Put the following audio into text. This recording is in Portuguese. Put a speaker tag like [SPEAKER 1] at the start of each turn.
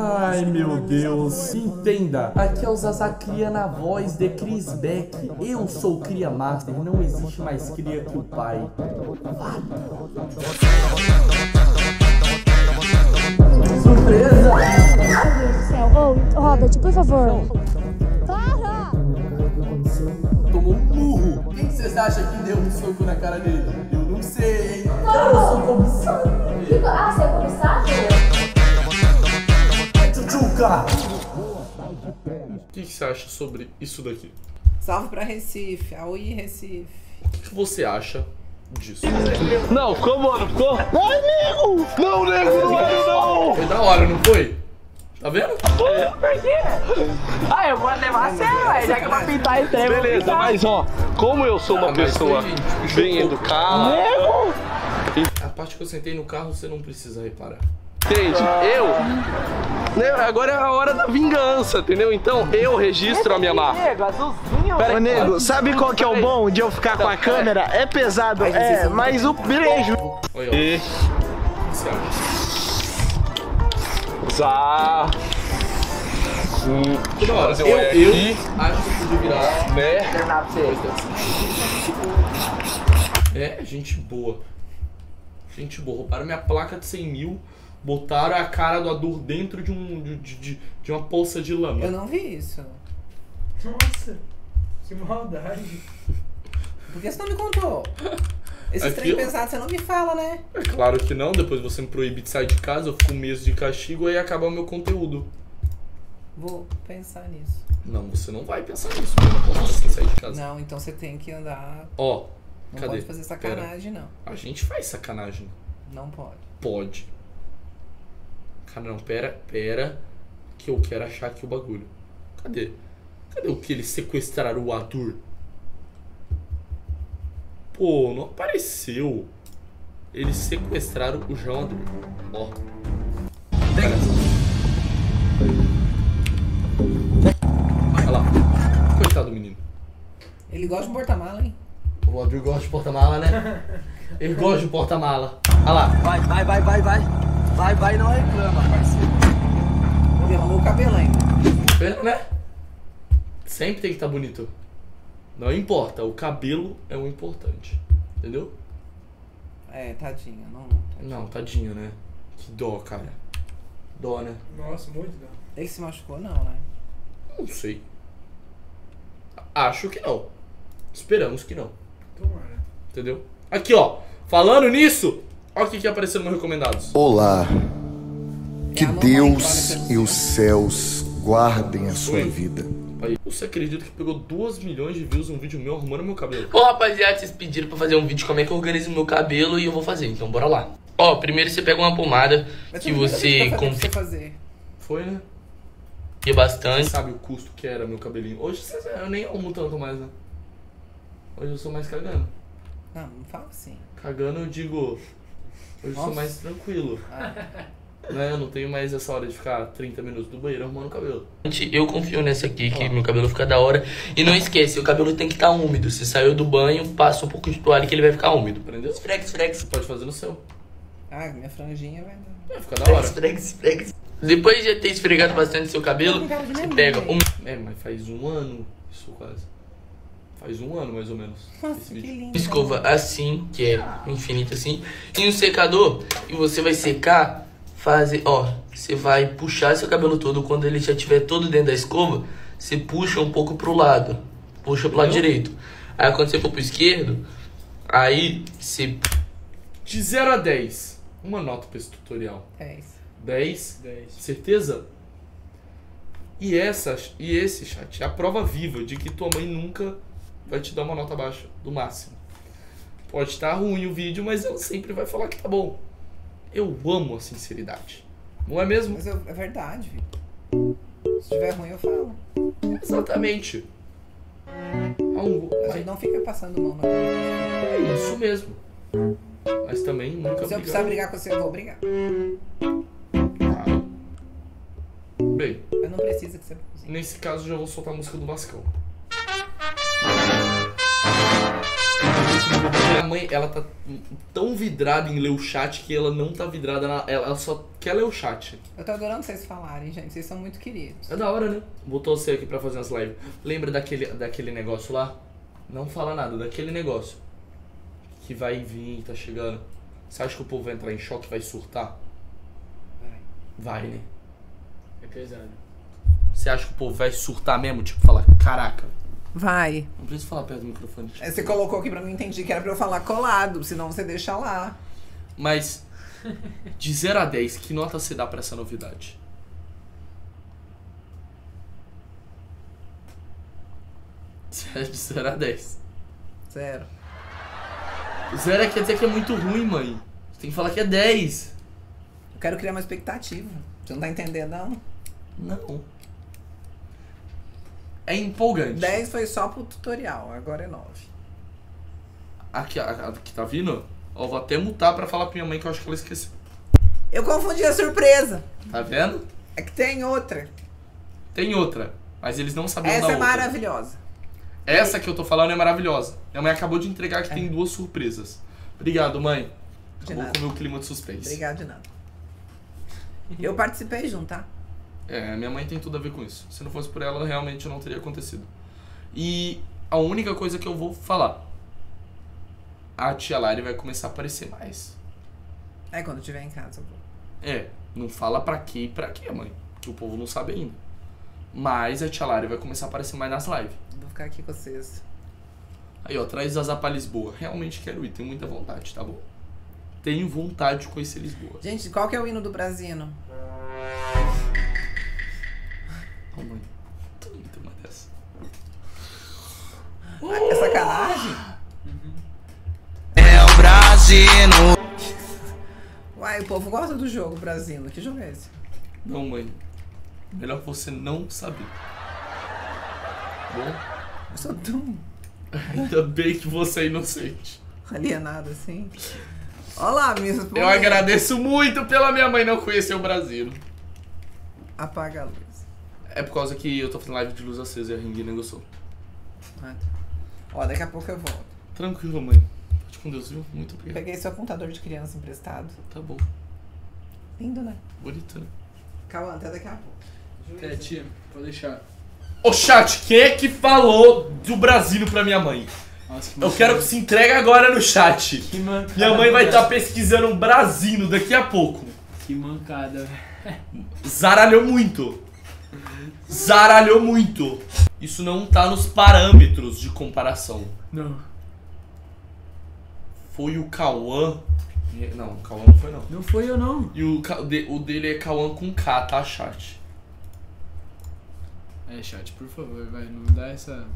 [SPEAKER 1] Ai meu Deus, entenda. Aqui é o Zazakria na voz de Chris Beck. Eu sou o Cria Master, não existe mais cria que o pai. Surpresa!
[SPEAKER 2] Meu Deus do céu. Ô, Robert, por favor. Para!
[SPEAKER 1] Tomou um murro. Quem que vocês acham que deu um soco na cara dele? Eu não sei, hein? Eu sou comissário.
[SPEAKER 2] Ah, você é comissário?
[SPEAKER 1] Tchutchuca!
[SPEAKER 3] O que, que você acha sobre isso daqui?
[SPEAKER 4] Salve pra Recife, Aui Recife.
[SPEAKER 3] O que, que você acha disso?
[SPEAKER 5] Não, ficou, mano, ficou. Ai, nego! Não, nego, não era não!
[SPEAKER 3] Foi da hora, não foi? Tá vendo?
[SPEAKER 6] Ah, eu vou levar a sério. Já que eu vou pintar esse trem,
[SPEAKER 5] Beleza, mas ó, como eu sou uma
[SPEAKER 3] Ah,
[SPEAKER 5] pessoa
[SPEAKER 3] puxou
[SPEAKER 5] bem
[SPEAKER 3] pouco.
[SPEAKER 5] educada,
[SPEAKER 3] A parte que eu sentei no carro você não precisa reparar.
[SPEAKER 5] Entende? Eu. né, Agora é a hora da vingança, entendeu? Então eu registro a minha marca.
[SPEAKER 6] Nego, azulzinho.
[SPEAKER 5] Pera
[SPEAKER 7] Ô,
[SPEAKER 5] aí,
[SPEAKER 7] nego, sabe qual que é o bom de eu ficar com a câmera? É pesado, é, mas o beijo.
[SPEAKER 3] Olha, ó.
[SPEAKER 5] E
[SPEAKER 3] O que você acha?
[SPEAKER 5] usar. Hum,
[SPEAKER 3] Da hora.
[SPEAKER 5] fazer um
[SPEAKER 3] Eu, eu
[SPEAKER 5] aqui,
[SPEAKER 3] acho que podia virar.
[SPEAKER 5] né?
[SPEAKER 3] É, gente boa. Gente boa. Roubaram minha placa de 100 mil. Botaram a cara do Adur dentro de, um, de, de, de- uma poça de lama.
[SPEAKER 4] Eu não vi isso.
[SPEAKER 8] Nossa, que maldade.
[SPEAKER 4] Por que você não me contou? Esses
[SPEAKER 3] Aquilo?
[SPEAKER 4] trem pesados você não me fala, né?
[SPEAKER 3] É claro que não. Depois você me proíbe de sair de casa. Eu fico um mês de castigo. Aí acaba o meu conteúdo.
[SPEAKER 4] Vou pensar nisso.
[SPEAKER 3] Não, você não vai pensar nisso. Eu não posso sem sair de casa.
[SPEAKER 4] Não, então você tem que andar.
[SPEAKER 3] Ó,
[SPEAKER 4] Não
[SPEAKER 3] cadê?
[SPEAKER 4] pode fazer sacanagem, não.
[SPEAKER 3] Pera. A gente faz sacanagem.
[SPEAKER 4] Não pode.
[SPEAKER 3] Pode. Cara, não, pera, pera. Que eu quero achar aqui o bagulho. Cadê? Cadê o que eles sequestraram o Adur? Pô, não apareceu. Eles sequestraram o João Adur. Ó. Pega. Olha lá. Coitado do menino.
[SPEAKER 4] Ele gosta de porta-mala, hein?
[SPEAKER 3] O Adur gosta de porta-mala, né? Ele gosta de porta-mala. Olha lá.
[SPEAKER 6] Vai, vai, vai, vai, vai. Vai, vai, não reclama, parceiro.
[SPEAKER 4] Ele arrumou o cabelo ainda.
[SPEAKER 3] Né? Sempre tem que estar bonito. Não importa, o cabelo é o importante. Entendeu?
[SPEAKER 4] É, tadinha. Não,
[SPEAKER 3] Não, tadinho, né? Que dó, cara. Dó, né?
[SPEAKER 8] Nossa, muito não.
[SPEAKER 4] Ele se machucou, não, né?
[SPEAKER 3] Não sei. Acho que não. Esperamos que não.
[SPEAKER 8] Tomara.
[SPEAKER 3] Entendeu? Aqui, ó. Falando nisso, olha o que, que apareceu no meus recomendados.
[SPEAKER 9] Olá. Que
[SPEAKER 4] É
[SPEAKER 9] Deus
[SPEAKER 4] fala
[SPEAKER 9] e os céus guardem a sua
[SPEAKER 3] Oi.
[SPEAKER 9] vida.
[SPEAKER 3] Aí, você acredita que pegou 2 milhões de views um vídeo meu arrumando meu cabelo?
[SPEAKER 10] Ô rapaziada, vocês pediram pra fazer um vídeo como é que eu organizo meu cabelo e eu vou fazer, então bora lá. Ó, primeiro você pega uma pomada
[SPEAKER 4] Mas
[SPEAKER 10] que você
[SPEAKER 4] fazer, pra
[SPEAKER 10] confia
[SPEAKER 4] você fazer.
[SPEAKER 3] Foi, né?
[SPEAKER 10] bastante.
[SPEAKER 3] Sabe o custo que era meu cabelinho? Hoje eu nem arrumo tanto mais, né? Hoje eu sou mais cagando.
[SPEAKER 4] Não, não fala assim.
[SPEAKER 3] Cagando eu digo. Hoje eu sou
[SPEAKER 4] Nossa.
[SPEAKER 3] mais tranquilo.
[SPEAKER 4] Ah,
[SPEAKER 3] Né? Eu não tenho mais essa hora de ficar 30 minutos no banheiro arrumando o cabelo.
[SPEAKER 10] Eu confio nessa aqui, que meu cabelo fica da hora. E não esquece, o cabelo tem que estar úmido. Você saiu do banho, passa um pouco de toalha que ele vai ficar úmido.
[SPEAKER 3] Entendeu?
[SPEAKER 10] Esfrega, esfrega,
[SPEAKER 3] Você pode fazer no seu.
[SPEAKER 4] ah, minha franjinha vai dar.
[SPEAKER 3] É, fica da hora.
[SPEAKER 10] esfrega, esfrega, esfrega. Depois de ter esfregado bastante seu cabelo, você pega um
[SPEAKER 3] É, mas faz um ano. Isso quase. Faz um ano mais ou menos.
[SPEAKER 4] Nossa, que lindo.
[SPEAKER 10] escova assim, que é infinita assim, e um secador, e você vai secar, fazer, ó, você vai puxar seu cabelo todo, quando ele já estiver todo dentro da escova, você puxa um pouco pro lado, puxa pro lado
[SPEAKER 3] Entendeu?
[SPEAKER 10] direito. Aí quando você for pro esquerdo, aí você
[SPEAKER 3] De 0 a 10. Uma nota pra esse tutorial.
[SPEAKER 4] É isso.
[SPEAKER 3] 10.
[SPEAKER 8] 10.
[SPEAKER 3] Certeza? E essa e esse chat é a prova viva de que tua mãe nunca vai te dar uma nota baixa, do máximo. Pode estar ruim o vídeo, mas ela sempre vai falar que tá bom. Eu amo a sinceridade. Não é mesmo?
[SPEAKER 4] Mas eu- é verdade, filho. Se tiver ruim, eu falo.
[SPEAKER 3] Exatamente. Um-
[SPEAKER 4] A gente não fica passando mão na.
[SPEAKER 3] É isso mesmo. Mas também nunca
[SPEAKER 4] Se eu precisar brigar com você, eu vou brigar.
[SPEAKER 3] Ah. Bem,
[SPEAKER 4] Mas não precisa que você
[SPEAKER 3] nesse caso já vou soltar a música do Vascão. Minha mãe, ela tá tão vidrada em ler o chat que ela não tá vidrada na. Ela só quer ler o chat.
[SPEAKER 4] Eu tô adorando vocês falarem, gente. Vocês são muito queridos.
[SPEAKER 3] É da hora, né? Botou você aqui pra fazer as lives. Lembra daquele, daquele negócio lá? Não fala nada, daquele negócio. Que vai vir, tá chegando. Você acha que o povo vai entrar em choque, vai surtar? Vai, né?
[SPEAKER 11] É pesado.
[SPEAKER 3] Você acha que o povo vai surtar mesmo? Tipo, falar, caraca.
[SPEAKER 4] Vai.
[SPEAKER 3] Não precisa falar perto do microfone.
[SPEAKER 4] É, Você colocou aqui pra mim, entendi que era pra eu falar colado, senão você deixa lá.
[SPEAKER 3] Mas, de 0 a 10, que nota você dá pra essa novidade? De 0 a 10.
[SPEAKER 4] Zero.
[SPEAKER 3] Zero quer dizer que é muito ruim, mãe. Você tem que falar que é 10.
[SPEAKER 4] Eu quero criar uma expectativa. Você não tá entendendo, não?
[SPEAKER 3] Não. É empolgante.
[SPEAKER 4] 10 foi só pro tutorial, agora é 9.
[SPEAKER 3] Aqui, a, a que tá vindo, ó, vou até mutar pra falar pra minha mãe que eu acho que ela esqueceu.
[SPEAKER 4] Eu confundi a surpresa.
[SPEAKER 3] Tá vendo?
[SPEAKER 4] É que tem outra.
[SPEAKER 3] Tem outra, mas eles não sabiam
[SPEAKER 4] Essa
[SPEAKER 3] da
[SPEAKER 4] é
[SPEAKER 3] outra.
[SPEAKER 4] maravilhosa.
[SPEAKER 3] Essa que eu tô falando é maravilhosa. Minha mãe acabou de entregar que tem duas surpresas. Obrigado, mãe. Acabou com o meu clima de suspense.
[SPEAKER 4] Obrigado de nada. Eu participei junto, tá?
[SPEAKER 3] É, minha mãe tem tudo a ver com isso. Se não fosse por ela, realmente não teria acontecido. E a única coisa que eu vou falar. A tia Lari vai começar a aparecer mais.
[SPEAKER 4] É quando tiver em casa.
[SPEAKER 3] É, não fala pra quê e pra quê, mãe. Que o povo não sabe ainda. Mas a tia Lari vai começar a aparecer mais nas lives.
[SPEAKER 4] Vou ficar aqui com vocês.
[SPEAKER 3] Aí, ó, traz Zazá pra Lisboa. Realmente quero ir, tenho muita vontade, tá bom? Tenho vontade de conhecer Lisboa.
[SPEAKER 4] Gente, qual que é o hino do Brasino? Que sacanagem.
[SPEAKER 6] É o Brasino.
[SPEAKER 4] Uai, o povo gosta do jogo Brasino. Que jogo é esse?
[SPEAKER 3] Não, mãe. Melhor você não saber. Bom,
[SPEAKER 4] Eu sou tão
[SPEAKER 3] ainda bem que você é inocente.
[SPEAKER 4] alienado assim. Olá, responde.
[SPEAKER 3] Eu agradeço muito pela minha mãe não conhecer o Brasil.
[SPEAKER 4] Apaga a luz.
[SPEAKER 3] É por causa que eu tô fazendo live de luz acesa e a Ringue negociou.
[SPEAKER 4] Ah, tá. Ó, daqui a pouco eu volto.
[SPEAKER 3] Tranquilo, mãe. Pode com Deus, viu? Muito obrigado.
[SPEAKER 4] Peguei seu apontador de criança emprestado.
[SPEAKER 3] Tá bom.
[SPEAKER 4] Lindo, né?
[SPEAKER 3] Bonito, né?
[SPEAKER 4] Calma, até daqui a pouco.
[SPEAKER 11] É, tia, pode deixar.
[SPEAKER 3] Ô chat, quem é que falou do Brasil pra minha mãe?
[SPEAKER 11] Nossa, que
[SPEAKER 3] Eu quero que se entregue agora no chat.
[SPEAKER 11] Que mancada.
[SPEAKER 3] Minha mãe vai estar
[SPEAKER 11] velho.
[SPEAKER 3] pesquisando um Brasino daqui a pouco.
[SPEAKER 11] Que mancada, velho.
[SPEAKER 3] Zaralhou muito. Zaralhou muito. Isso não tá nos parâmetros de comparação.
[SPEAKER 11] Não.
[SPEAKER 3] Foi o Cauã. Não, o Cauã não foi não.
[SPEAKER 11] Não foi eu, não.
[SPEAKER 3] E o, o dele é Cauã com K, tá, chat?
[SPEAKER 11] É, chat, por favor, vai. Não dá essa.